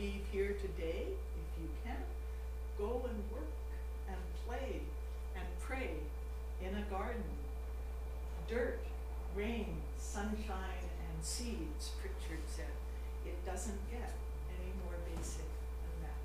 leave here today, if you can, go and work and play and pray in a garden. Dirt, rain, sunshine, and seeds, Pritchard said. It doesn't get any more basic than that.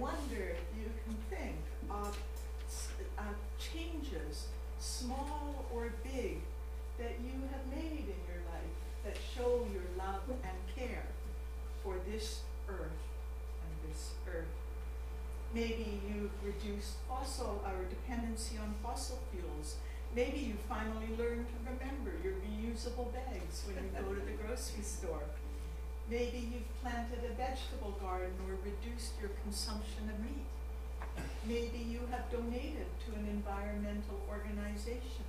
Wonder if you can think of, of changes, small or big, that you have made in your life that show your love and care for this earth and this earth. Maybe you've reduced fossil, our dependency on fossil fuels. Maybe you finally learned to remember your reusable bags when you go to the grocery store. Maybe you've planted a vegetable garden or reduced your consumption of meat. Maybe you have donated to an environmental organization.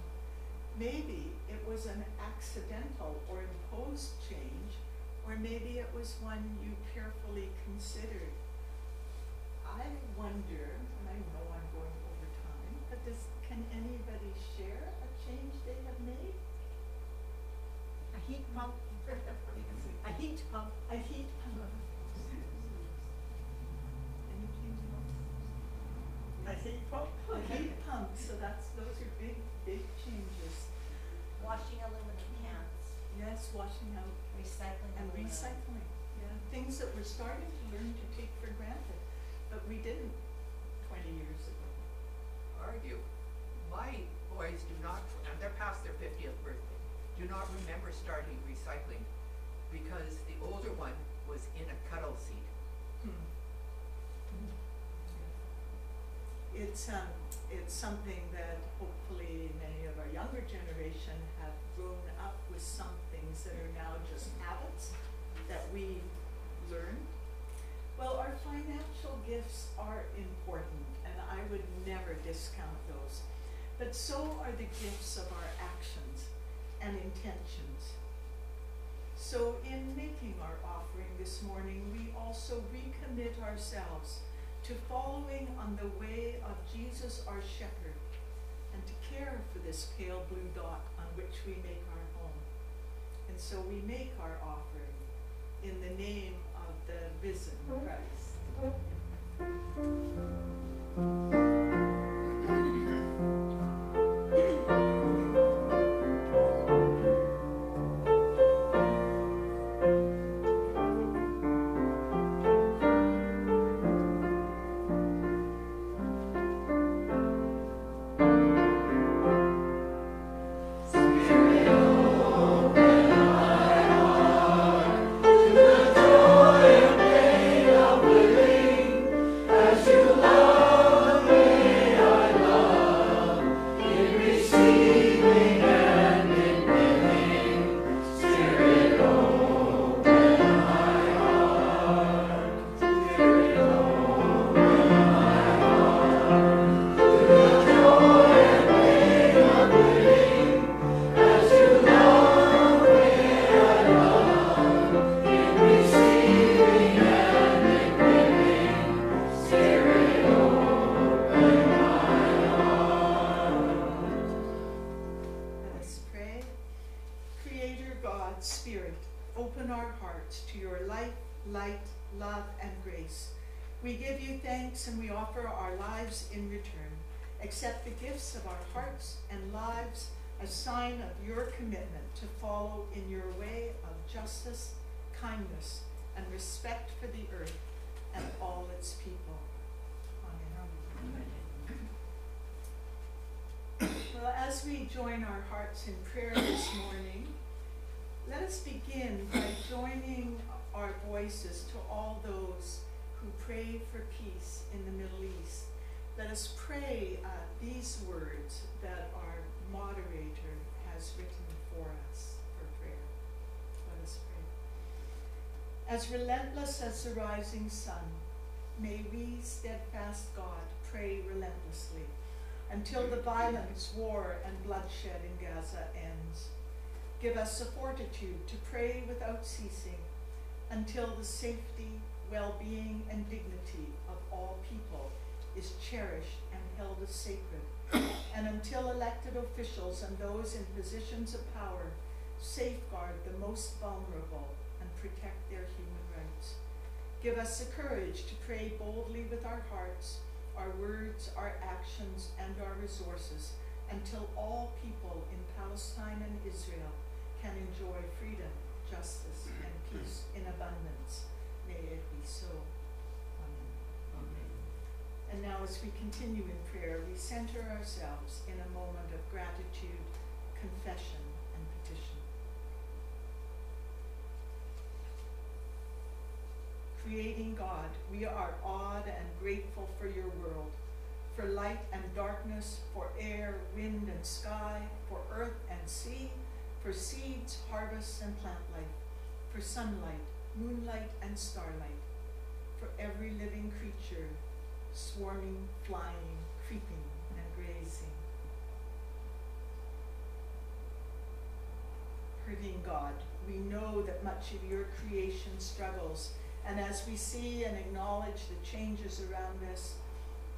Maybe it was an accidental or imposed change, or maybe it was one you carefully considered. I wonder, and I know I'm going over time, but does, can anybody share a change they have made? A heat pump. A heat pump. A heat pump. Any change at all? A heat pump? A heat pump, so that's, those are big, big changes. Washing aluminum cans. Yes, washing out Recycling and aluminum. recycling, yeah, things that we're starting to learn to take for granted, but we didn't twenty years ago. argue. My boys do not remember starting recycling because the older one was in a cuddle seat. Hmm. It's, um, it's something that hopefully many of our younger generation have grown up with some things that are now just habits that we learn. Well, our financial gifts are important, and I would never discount those. But so are the gifts of our actions and intentions. So, in making our offering this morning, we also recommit ourselves to following on the way of Jesus our shepherd and to care for this pale blue dot on which we make our home. And so we make our offering in the name of the risen mm-hmm. Christ. Mm-hmm. Thanks and we offer our lives in return. Accept the gifts of our hearts and lives, a sign of your commitment to follow in your way of justice, kindness, and respect for the earth and all its people. Amen. Well, as we join our hearts in prayer this morning, let us begin by joining our voices to all those who pray for peace in the Middle East. Let us pray uh, these words that our moderator has written for us for prayer. Let us pray. As relentless as the rising sun, may we, steadfast God, pray relentlessly until the violence, war, and bloodshed in Gaza ends. Give us the fortitude to pray without ceasing until the safety, well-being, and dignity of all people is cherished and held as sacred, and until elected officials and those in positions of power safeguard the most vulnerable and protect their human rights. Give us the courage to pray boldly with our hearts our words, our actions, and our resources until all people in Palestine and Israel can enjoy freedom, justice, and peace in abundance. May it be so. Amen. And now, as we continue in prayer, we center ourselves in a moment of gratitude, confession, and petition. Creating God, we are awed and grateful for your world, for light and darkness, for air, wind, and sky, for earth and sea, for seeds, harvests, and plant life, for sunlight, moonlight, and starlight, for every living creature, swarming, flying, creeping, and grazing. Hurting God, we know that much of your creation struggles and as we see and acknowledge the changes around us,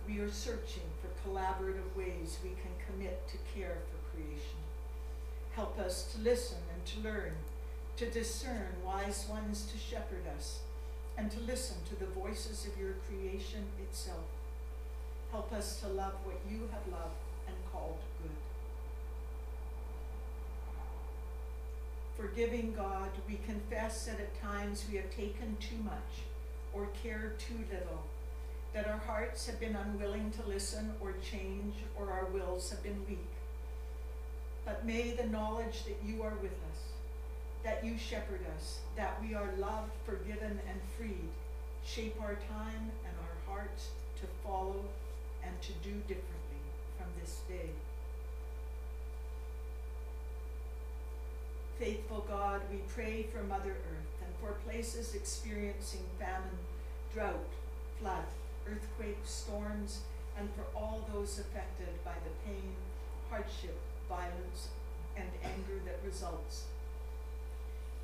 we are searching for collaborative ways we can commit to care for creation. Help us to listen and to learn, to discern wise ones to shepherd us, and to listen to the voices of your creation itself. Help us to love what you have loved and called good. Forgiving God, we confess that at times we have taken too much or cared too little, that our hearts have been unwilling to listen or change, or our wills have been weak. but may the knowledge that you are with us, that you shepherd us, that we are loved, forgiven, and freed, shape our time and our hearts to follow and to do differently from this day. Faithful God, we pray for Mother Earth and for places experiencing famine, drought, flood, earthquakes, storms, and for all those affected by the pain, hardship, violence, and anger that results.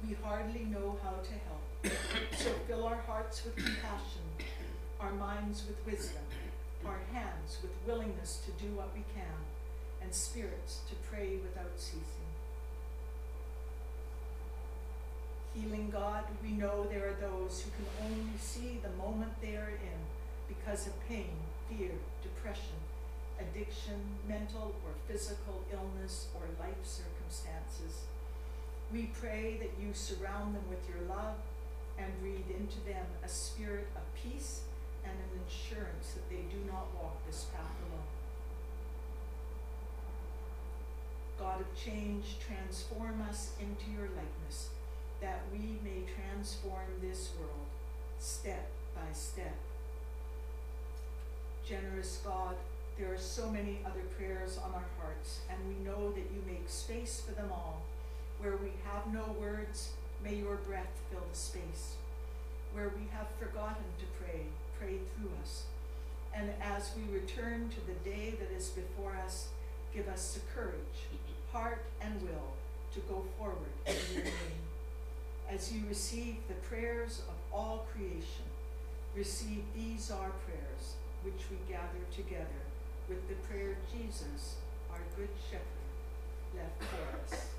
We hardly know how to help, so fill our hearts with compassion, our minds with wisdom, our hands with willingness to do what we can, and spirits to pray without ceasing. Healing God, we know there are those who can only see the moment they are in because of pain, fear, depression, addiction, mental or physical illness, or life circumstances. We pray that you surround them with your love and breathe into them a spirit of peace and an assurance that they do not walk this path alone. God of change, transform us into your likeness, that we may transform this world step by step. Generous God, there are so many other prayers on our hearts, and we know that you make space for them all. Where we have no words, may your breath fill the space. Where we have forgotten to pray, pray through us. And as we return to the day that is before us, give us the courage, heart, and will to go forward in your name. As you receive the prayers of all creation, receive these our prayers, which we gather together with the prayer Jesus, our good shepherd, left for us.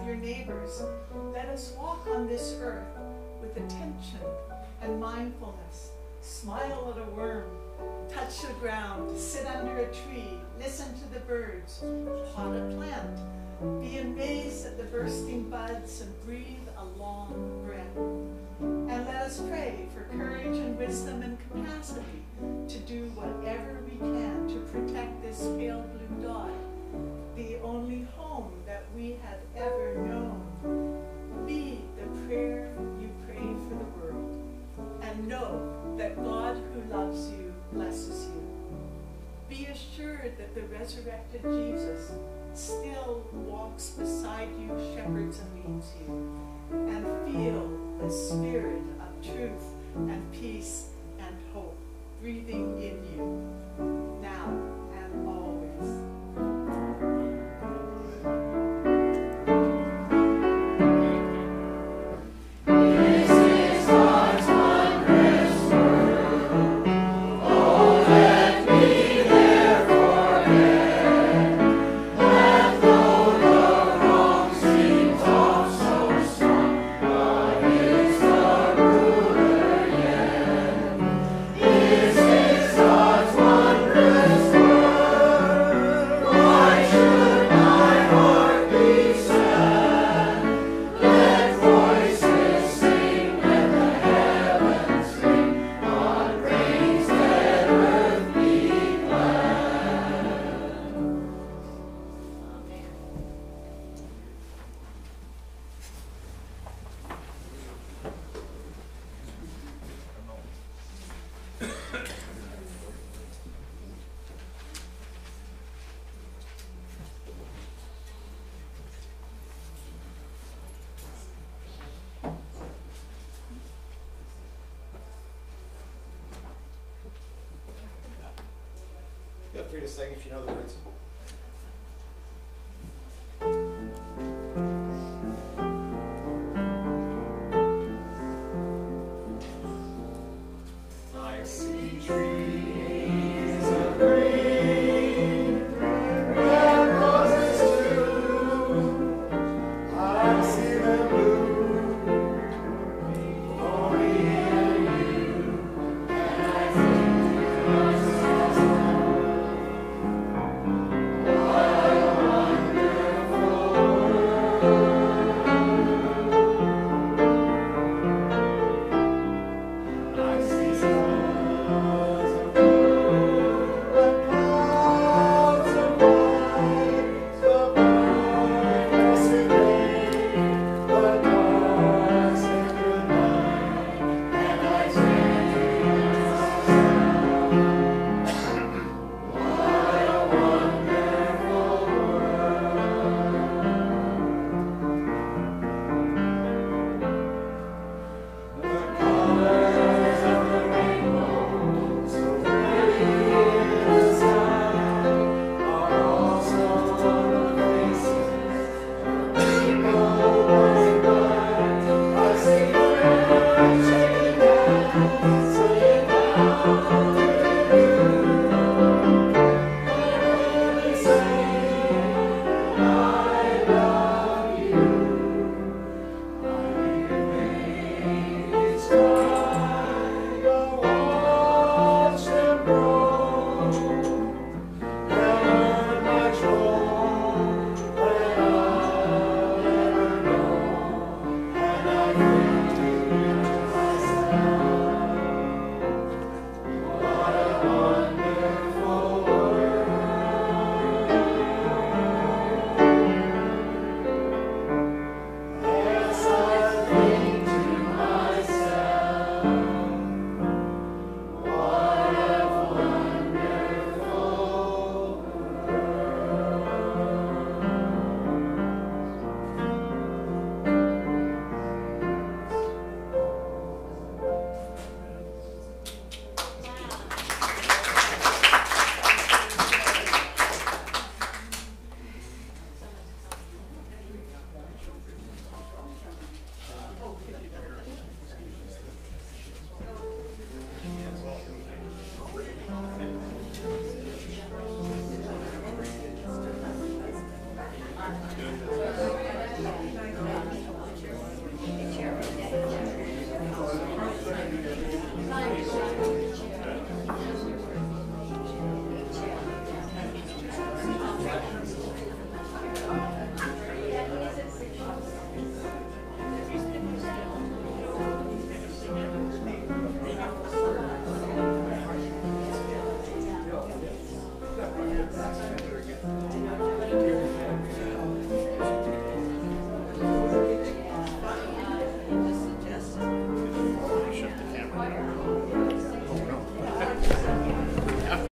of your neighbors. Let us walk on this earth with attention and mindfulness. Smile at a worm, touch the ground, sit under a tree, listen to the birds, pot a plant, be amazed at the bursting buds and breathe a long breath. And let us pray for courage and wisdom and capacity to do whatever we can to protect this pale blue dot, the only home that we have ever known. Be the prayer you pray for the world, and know that God who loves you blesses you. Be assured that the resurrected Jesus still walks beside you, shepherds and leads you. And feel the spirit of truth and peace and hope breathing in you now and always. Free to sing if you know the words.